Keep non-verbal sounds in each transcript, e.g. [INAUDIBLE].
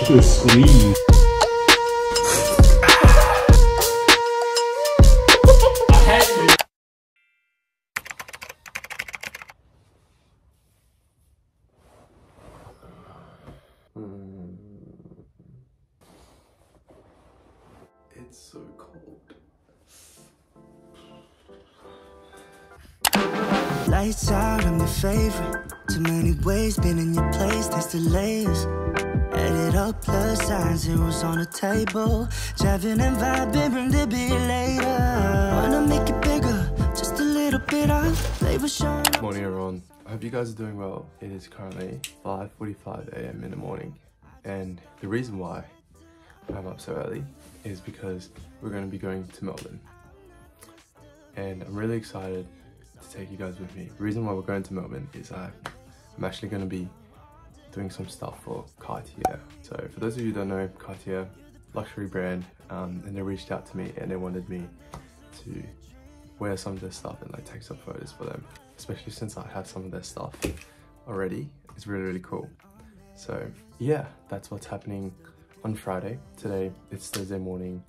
Look at squeeze. It's so cold. Lights out, I'm your favorite. Too many ways, been in your place, there's delays. Add zeros on the table. Driving and vibing, bring the beat later. Wanna make it bigger, just a little bit of flavor showing. Morning everyone. I hope you guys are doing well. It is currently 5.45 a.m. in the morning. And the reason why I'm up so early is because we're going to be going to Melbourne. And I'm really excited to take you guys with me. The reason why we're going to Melbourne is I, I'm actually going to be doing some stuff for Cartier. So for those of you who don't know, Cartier, luxury brand, um, and they reached out to me and they wanted me to wear some of their stuff and like take some photos for them. Especially since I have some of their stuff already. It's really, really cool. So yeah, that's what's happening on Friday. Today, it's Thursday morning.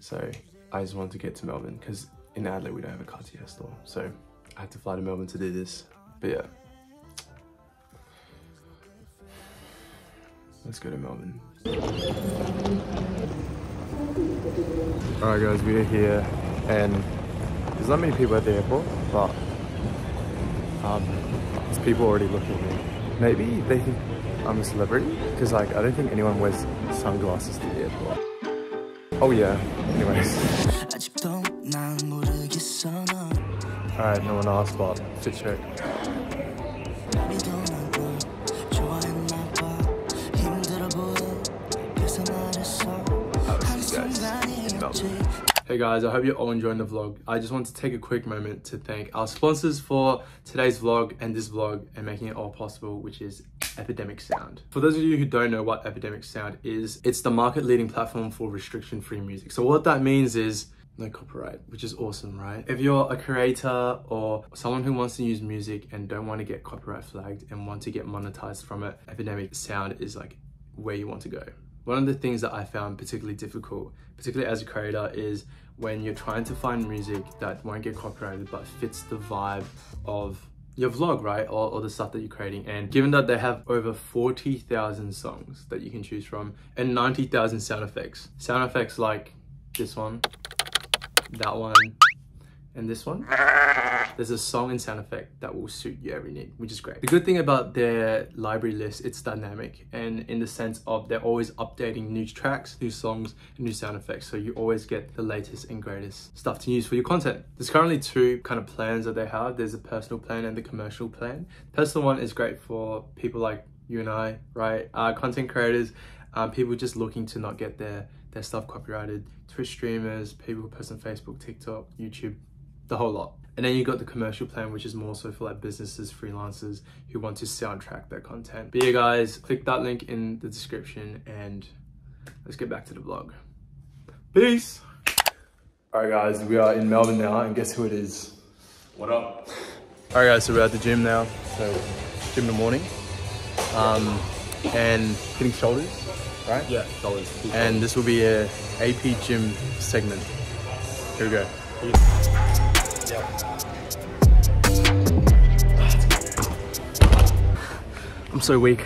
So I just wanted to get to Melbourne because in Adelaide, we don't have a Cartier store. So I had to fly to Melbourne to do this. But yeah. Let's go to Melbourne. Alright guys, we are here and there's not many people at the airport, but um, there's people already looking at me. Maybe they think I'm a celebrity because like I don't think anyone wears sunglasses to the airport. Oh yeah, anyways. Alright, no one asked, but fit check. Hey guys, I hope you're all enjoying the vlog. I just want to take a quick moment to thank our sponsors for today's vlog and this vlog and making it all possible, which is Epidemic Sound. For those of you who don't know what Epidemic Sound is, it's the market leading platform for restriction free music. So what that means is no copyright, which is awesome, right? If you're a creator or someone who wants to use music and don't want to get copyright flagged and want to get monetized from it, Epidemic Sound is like where you want to go. One of the things that I found particularly difficult, particularly as a creator, is when you're trying to find music that won't get copyrighted but fits the vibe of your vlog, right? Or, or the stuff that you're creating. And given that they have over 40,000 songs that you can choose from and 90,000 sound effects. Sound effects like this one, that one, and this one. [LAUGHS] There's a song and sound effect that will suit your every need, which is great. The good thing about their library list, it's dynamic and in the sense of they're always updating new tracks, new songs, and new sound effects. So you always get the latest and greatest stuff to use for your content. There's currently two kind of plans that they have. There's a personal plan and the commercial plan. The Personal one is great for people like you and I, right? Uh, content creators, um, people just looking to not get their, their stuff copyrighted, Twitch streamers, people who post on Facebook, TikTok, YouTube, the whole lot. And then you got the commercial plan, which is more so for like businesses, freelancers who want to soundtrack their content. But yeah, guys, click that link in the description and let's get back to the vlog. Peace. All right, guys, we are in Melbourne now, and guess who it is? What up? All right, guys, so we're at the gym now. So, gym in the morning, um, and hitting shoulders, right? Yeah, dollars. And this will be a AP gym segment. Here we go. I'm so weak.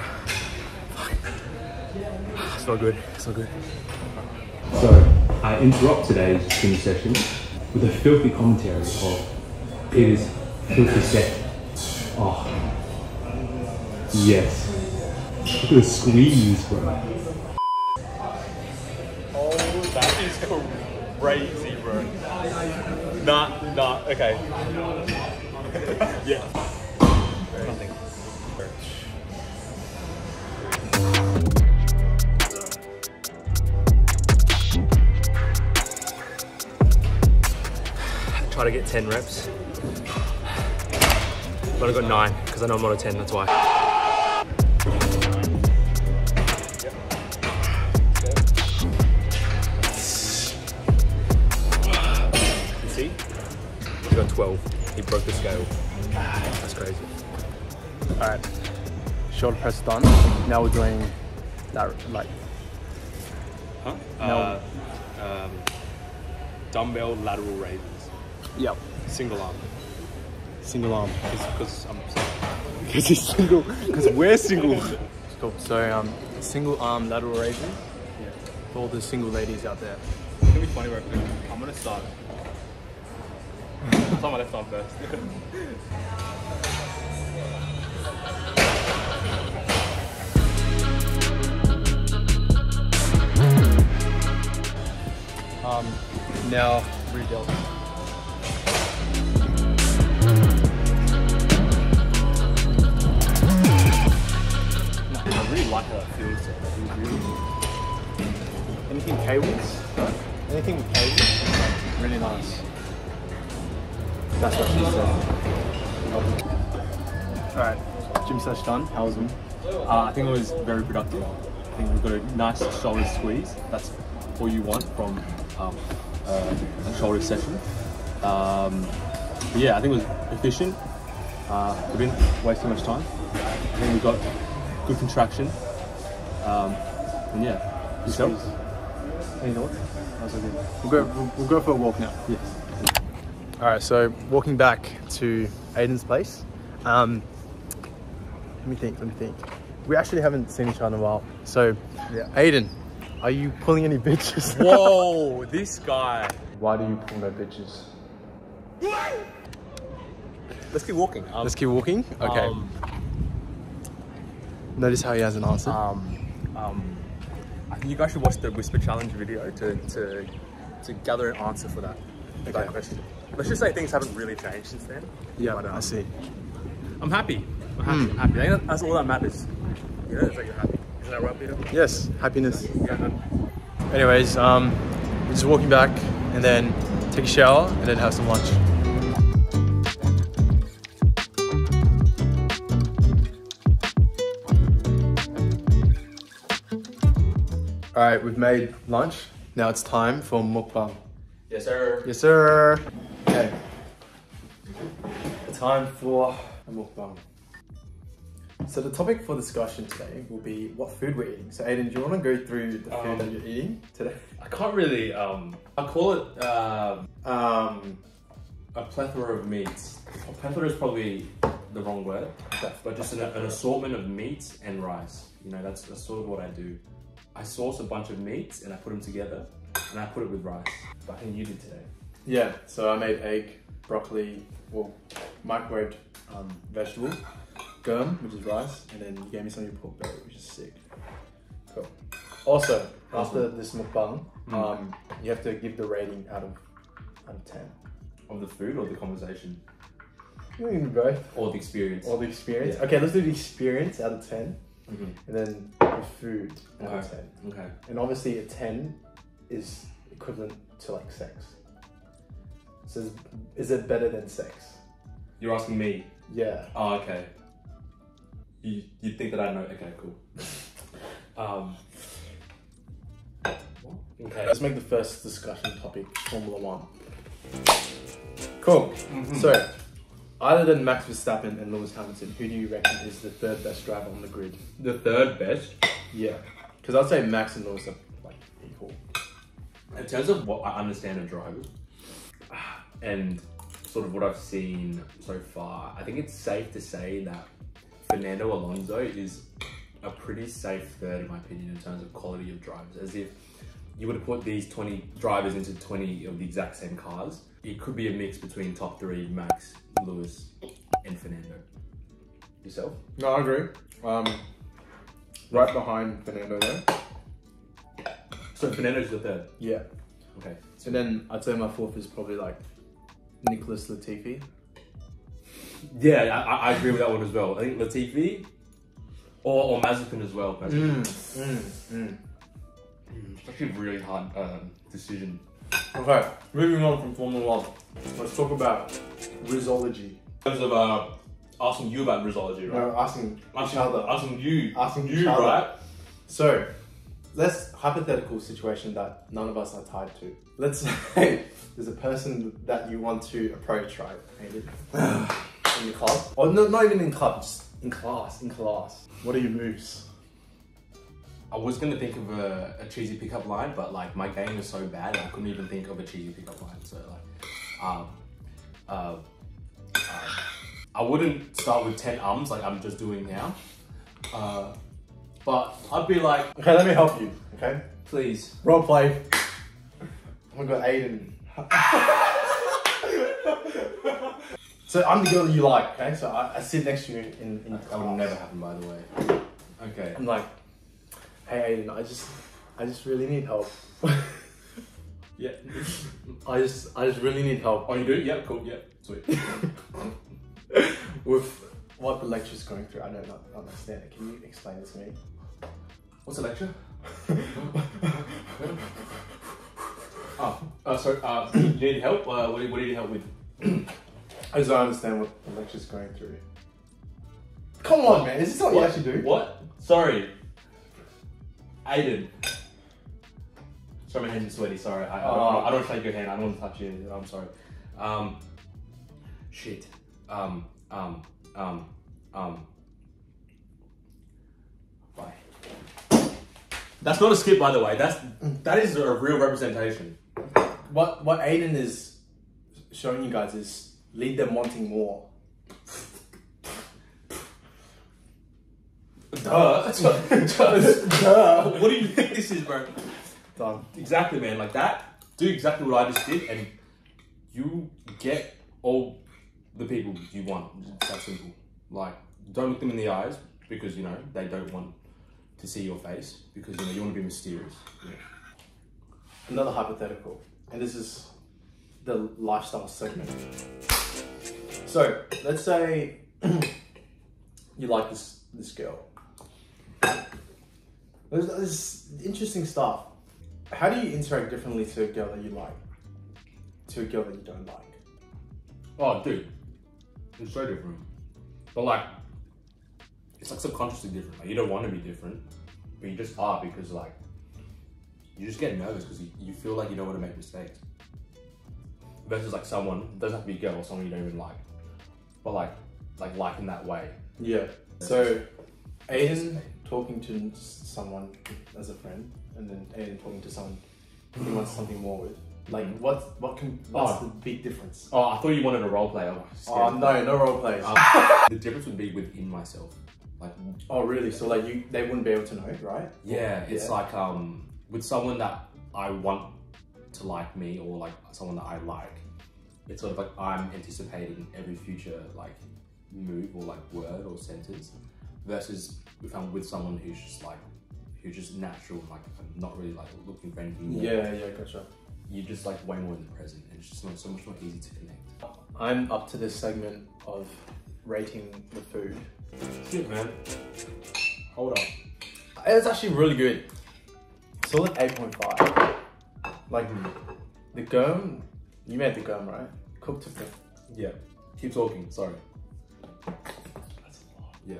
It's not good. It's not good. So, I interrupt today's gym session with a filthy commentary of Peter's filthy set. Oh. Yes. Look at the squeeze, bro. Oh, that is [LAUGHS] crazy, bro. Nah, nah, okay. [LAUGHS] yeah. Nothing. [SIGHS] Try to get 10 reps. But I got 9 because I know I'm not a 10, that's why. 12. He broke the scale. That's crazy. All right, shoulder press done. Now we're doing that like Huh? No. Uh, um, dumbbell lateral raises. Yep. Single arm. Single arm. Because I'm Because [LAUGHS] he's single. Because we're single. Cool. So, um, single arm lateral raises. Yeah. For all the single ladies out there. It's gonna be funny where I'm gonna start. Start my left arm first. Um, now delts. I really like how that feels. It feels really Anything cables? Anything with cables? Really nice. That's what she said. Alright, gym session done. How was it? Uh, I think it was very productive. I think we've got a nice shoulder squeeze. That's all you want from um, uh, a shoulder session. Um, yeah, I think it was efficient. Uh, we didn't waste too much time. I think we got good contraction. Um, and yeah, yourself? Any thoughts? How's it good? We'll go, we'll go for a walk now. Yes. Alright, so walking back to Aiden's place. Um, let me think, let me think. We actually haven't seen each other in a while. So, Yeah. Aiden, are you pulling any bitches? [LAUGHS] Whoa, this guy. Why do you pull no bitches? Let's keep walking. Um, Let's keep walking. Okay. Um, Notice how he hasn't answered. um, um, I think you guys should watch the Whisper Challenge video to, to, to gather an answer for that, for that Okay. question. Let's just say things haven't really changed since then. yeah, but, um, I see. I'm happy. I'm happy. I'm happy. Think that's all that matters. You know, it's like you're happy. Isn't that right, Peter? Yes, happiness. Yeah. Anyways, um, we're just walking back and then take a shower and then have some lunch. All right, we've made lunch. Now it's time for mukbang. Yes, sir. Yes, sir. Time for a mukbang. So the topic for discussion today will be what food we're eating. So Aiden, do you want to go through the food Um, that you're eating today? I can't really. Um, I call it um, Um, a plethora of meats. A plethora is probably the wrong word, but just an, an assortment of meats and rice. You know, that's, that's sort of what I do. I source a bunch of meats and I put them together, and I put it with rice. But I think you did today. yeah. So I made egg, broccoli, well, microwaved um, vegetable, gum, which is rice, and then you gave me some of your pork belly, which is sick. Cool. Also, after this mukbang, um, you have to give the rating out of out of ten. Of the food or the conversation You can both. or the experience. Or the experience. Yeah. Okay, let's do the experience out of 10 Mhm. and then the food out of 10. Okay. And obviously, a 10 is equivalent to like sex. So, is, is it better than sex? You're asking me. Yeah. Oh, okay. You you think that I know? Okay, cool. [LAUGHS] Um. Okay. Let's make the first discussion topic Formula One. Cool. So, other than Max Verstappen and Lewis Hamilton, who do you reckon is the third best driver on the grid? The third best. Yeah. Because I'd say Max and Lewis are like equal. In terms of what I understand of drivers and sort of what I've seen so far, I think it's safe to say that Fernando Alonso is a pretty safe third, in my opinion, in terms of quality of drivers. As if you would have put these 20 drivers into 20 of the exact same cars, it could be a mix between top three Max, Lewis, and Fernando. Yourself? No, I agree. Um, right behind Fernando there. So Fernando's the third. Yeah. Okay. And then I'd say my fourth is probably like Nicholas Latifi. Yeah, I, I- I agree with that one as well. I think Latifi or, or Mazepin as well. personally. Mm, mm. It's actually a really hard um, decision. Okay, moving on from Formula One. Let's talk about Rizzology. In terms of uh, asking you about Rizzology, right? We're asking each asking, other. asking you, Asking you, right? So, let's hypothetical situation that none of us are tied to. Let's [LAUGHS] say there's a person that you want to approach, right? Maybe [SIGHS] in your class, or no, not even in club, just in class. In class, what are your moves? I was gonna think of a, a cheesy pickup line, but like my game is so bad, I couldn't even think of a cheesy pickup line. So like, um, uh, uh, I wouldn't start with ten ums like I'm just doing now. Uh, but I'd be like, Okay, let me help you. Okay, please. role play. Oh my god, Aiden. [LAUGHS] so I'm the girl that you like. Okay, so I, I sit next to you in in That class. would never happen, by the way. Okay. I'm like, hey Aiden, I just, I just really need help. [LAUGHS] Yeah. I just, I just really need help oh, you do? Yeah, Cool. Yep. Sweet. [LAUGHS] with what the lecture's going through. I don't know- understand it. Can you explain it to me? What's the lecture? oh, [LAUGHS] uh, sorry. Uh, [CLEARS THROAT] you need help? Uh, what, do you- what do you need help with? [CLEARS THROAT] As i just don't understand what the lecture's going through. Come on, man. Is this what, you actually do? What? Sorry. Aiden. Sorry, my hands are sweaty. Sorry. I, I, don't. I don't want to shake your hand. I don't want to touch you. I'm sorry. Um, shit. Um, um, um, um. Bye. That's not a skip, by the way. That's that is a real representation. What what Aiden is showing you guys is lead them wanting more. Duh. Duh. [LAUGHS] What do you think this is, bro? Done. Exactly, man. Like that. Do exactly what I just did, and you get all the people you want. It's that simple. Like, don't look them in the eyes because you know they don't want to see your face because you know you want to be mysterious. Another hypothetical, and this is the lifestyle segment. So let's say [CLEARS THROAT] you like this this girl. There's, there's interesting stuff. How do you interact differently to a girl that you like, to a girl that you don't like? Oh, dude, it's so different. But like, it's like subconsciously different. Like you don't want to be different, but you just are because like you just get nervous because you, you feel like you don't want to make mistakes. Versus like someone it doesn't have to be a girl or someone you don't even like, but like like like in that way. Yeah. So, Aiden talking to someone as a friend, and then Aiden talking to someone he wants something more with. Like, mm. what? What can? What's Oh. the big difference? Oh, I thought you wanted a role play. Oh, Was Oh no, no role plays. [LAUGHS] The difference would be within myself. Like oh really? So like you, they wouldn't be able to know, right? Yeah, it's Yeah. like um with someone that I want to like me or like someone that I like. It's sort of like I'm anticipating every future like move or like word or sentence versus if I'm with someone who's just like who's just natural like I'm not really like looking for anything more. Yeah, yeah, gotcha. You're just like way more in the present and it's just so much more easy to connect. I'm up to this segment of rating the food. Shit man. Hold on. It's actually really good. Solid eight point five. Like the gum, you made the gum right? Cooked to perfection. Yeah. Keep talking, sorry. That's a lot. Yeah.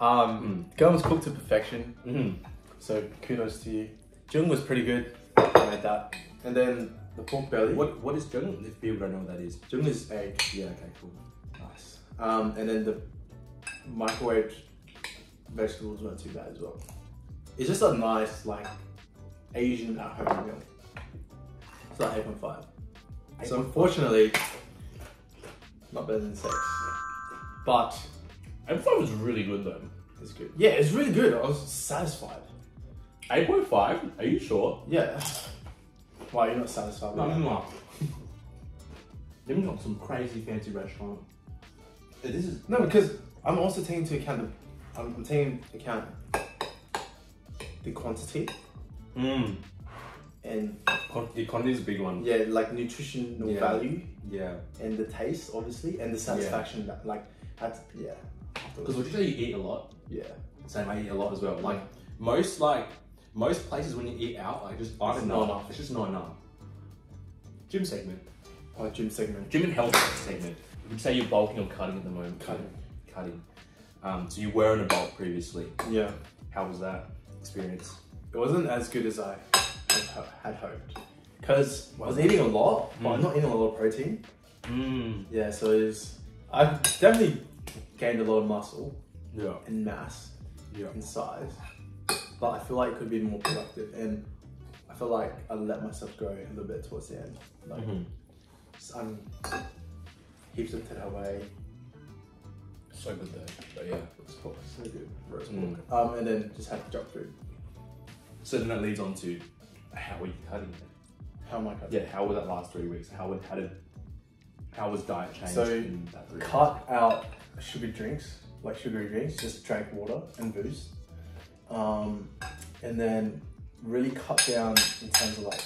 Um, gum was cooked to perfection. Mm-hmm. So kudos to you. Jung was pretty good. I made that. And then the pork belly. What what is jung? If people don't know what that is. Jung is egg. Yeah, okay, cool. Nice. Um, and then the microwaved vegetables weren't too bad as well. It's just a nice like Asian at home meal. It's like eight point five. So unfortunately, not better than six, but I thought it was really good though. it's good. Yeah, it's really good. I was satisfied. 8.5? Are you sure? Yeah. Why you're not satisfied with that? not. [LAUGHS] Got some crazy fancy restaurant. This is No, because I'm also taking into account the I'm, I'm taking into account the quantity mm. and The quantity is a big one. yeah, like nutritional Yeah. value Yeah. and the taste, obviously, and the satisfaction that like at yeah, Because would you say you eat a lot? yeah, Same, I eat a lot as well. Like most like most places when you eat out, like just aren't It's enough. not enough. It's just not enough. Gym segment. our gym segment. Gym and health segment. Would you say you're bulking or cutting at the moment? Cutting. Cutting. Um, so you were in a bulk previously. Yeah, How was that experience? it wasn't as good as I had ho- had hoped because I was eating a lot, but I'm Mm. not eating a lot of protein. Mm. Yeah, so it's I definitely gained a lot of muscle Yeah. and mass Yeah. and size, but I feel like it could be more productive. And I feel like I let myself go a little bit towards the end. Like Mhm. just, I'm heaps of ted away. So good though. But yeah. It's so good. Roast Mm. pork. Um, and then just had junk food. So then that leads on to how are you cutting it? How am I cutting? Yeah, how was that last three weeks? How would how did how was diet changed So, in that three cut out sugary drinks, like sugary drinks, just drank water and booze. Um, and then really cut down in terms of like,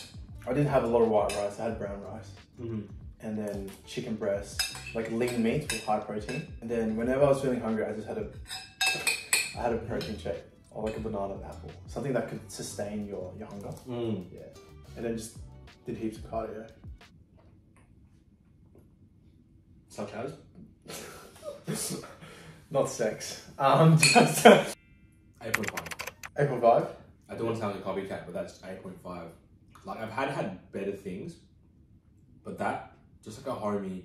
I didn't have a lot of white rice, I had brown rice. weeks? Mhm. And then chicken breast, like lean meat with high protein. And then whenever I was feeling hungry, I just had a, I had a protein shake or like a banana and apple, something that could sustain your, your hunger. Mm. Yeah. And then just did heaps of cardio. Such as [LAUGHS] Not sex. Um, just eight point five. April 5. I don't want to sound like a copycat, but that's eight point five. Like I've had had better things, but that just like a homey,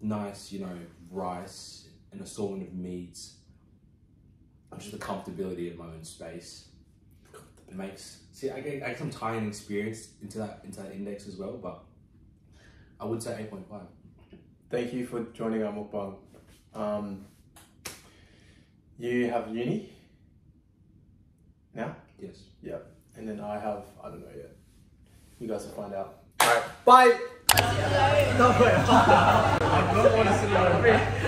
nice, you know, rice, an assortment of meats, and just the comfortability of my own space. It makes see I get, I get some tying experience into that into that index as well, but I would say eight point five. Thank you for joining our mukbang. Um, you have uni now? Yes. Yep. And then I have, I don't know yet. You guys will find out. Alright, bye! No, wait. I don't want to sit on a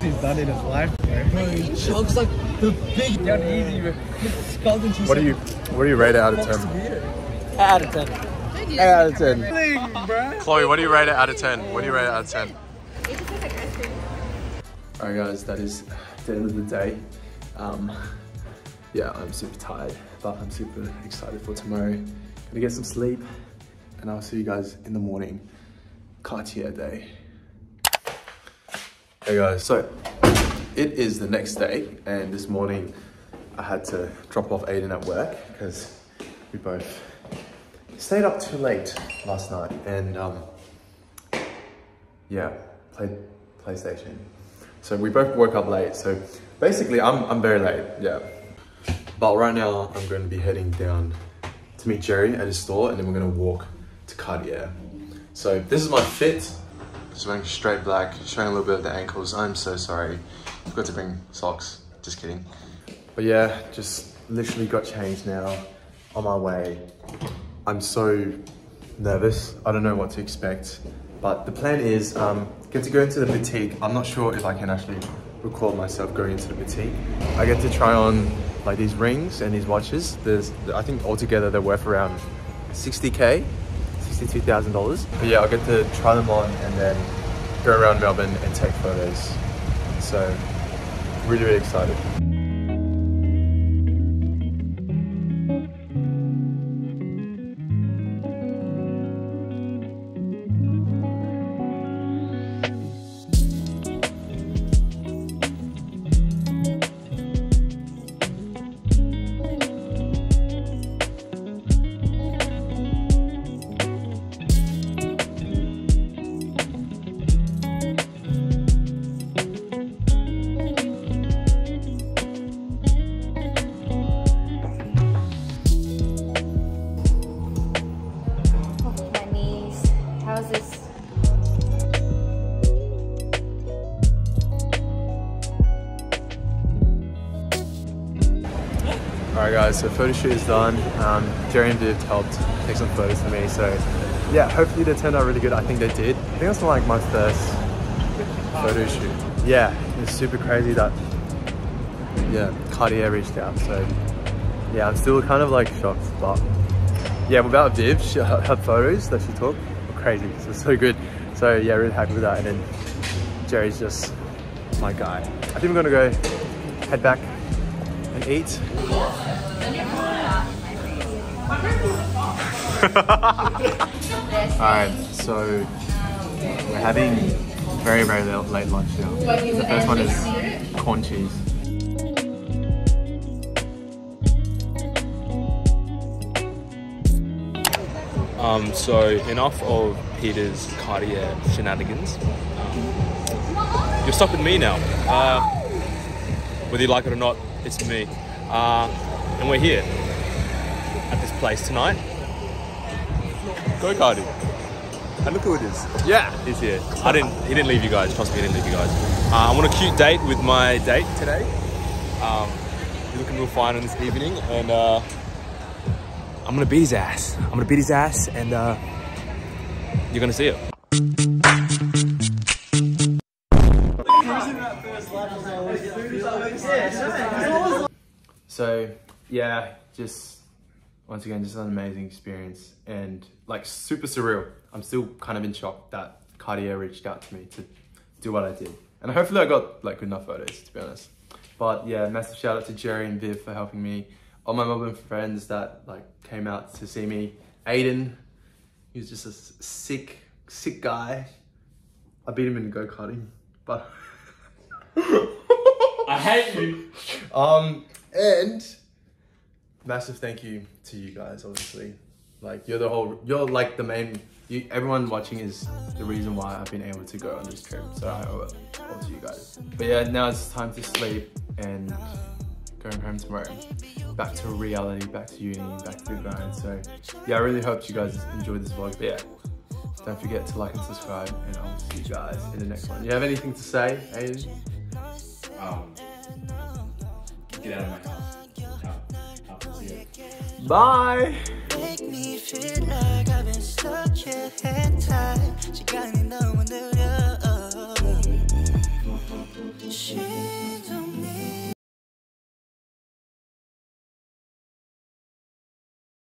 He's done in his life, bro. He chokes like the big down easy, bro. Scalding What do you, what do you rate it out of 10? Out of 10. Out of 10. Chloe, what do you rate it out of 10? What do you rate it out of 10? Alright guys, that is the end of the day. Um, yeah, I'm super tired, but I'm super excited for tomorrow. Gonna get some sleep, and I'll see you guys in the morning. Cartier day. Hey guys, so it is the next day, and this morning I had to drop off Aiden at work because we both stayed up too late last night, and um, yeah, played PlayStation. So we both woke up late. So basically, I'm I'm very late. Yeah, but right now I'm going to be heading down to meet Jerry at his store, and then we're going to walk to Cartier. So this is my fit. Just wearing straight black, showing a little bit of the ankles. I'm so sorry. Forgot to bring socks. Just kidding. But yeah, just literally got changed now. On my way. I'm so nervous. I don't know what to expect. But the plan is um, get to go into the boutique. I'm not sure if I can actually record myself going into the boutique. I get to try on like these rings and these watches. There's, I think altogether they're worth around 60k, $62,000. But yeah, I'll get to try them on and then go around Melbourne and take photos. So really, really excited. Guys, so photo shoot is done. Um, Jerry and Viv helped take some photos for me, so yeah, hopefully they turned out really good. I think they did. I think that's like my first photo shoot. Yeah, it's super crazy that yeah, Cartier reached out, so yeah, I'm still kind of like shocked, but yeah, without Viv, she, her, her photos that she took were crazy, so so good. So yeah, really happy with that, and then Jerry's just my guy. I think we're gonna go head back and eat. [LAUGHS] Alright, so we're having very, very late, late lunch now. The first one is corn cheese. Um, so enough of Peter's Cartier shenanigans. Um, you're stopping me now. Uh, whether you like it or not, it's me. Uh, and we're here at this place tonight. Go Cardi. And look who it is. Yeah. He's here. I didn't. He didn't leave you guys. Trust me, he didn't leave you guys. Uh, I'm on a cute date with my date today. Um, he's looking real fine on this evening, and uh, I'm gonna beat his ass. I'm gonna beat his ass, and uh, you're gonna see it. So yeah, just once again, just an amazing experience and like super surreal. I'm still kind of in shock that Cartier reached out to me to do what I did. And hopefully I got like good enough photos to be honest. But yeah, massive shout out to Jerry and Viv for helping me. All my Melbourne friends that like came out to see me. Aiden, he was just a sick, sick guy. I beat him in go-karting, but [LAUGHS] I hate you. Um, and massive thank you to you guys, obviously. Like you're the whole, you're like the main. You, everyone watching is the reason why I've been able to go on this trip. So I owe it all to you guys. But yeah, now it's time to sleep and going home tomorrow. Back to reality, back to uni, back to the grind. So yeah, I really hope you guys enjoyed this vlog. But yeah, don't forget to like and subscribe, and I'll see you guys in the next one. You have anything to say, Aiden? Um, get out of my house. Out. Out. See ya. Bye. Make me feel like I've been stuck here head tight. She got me knowing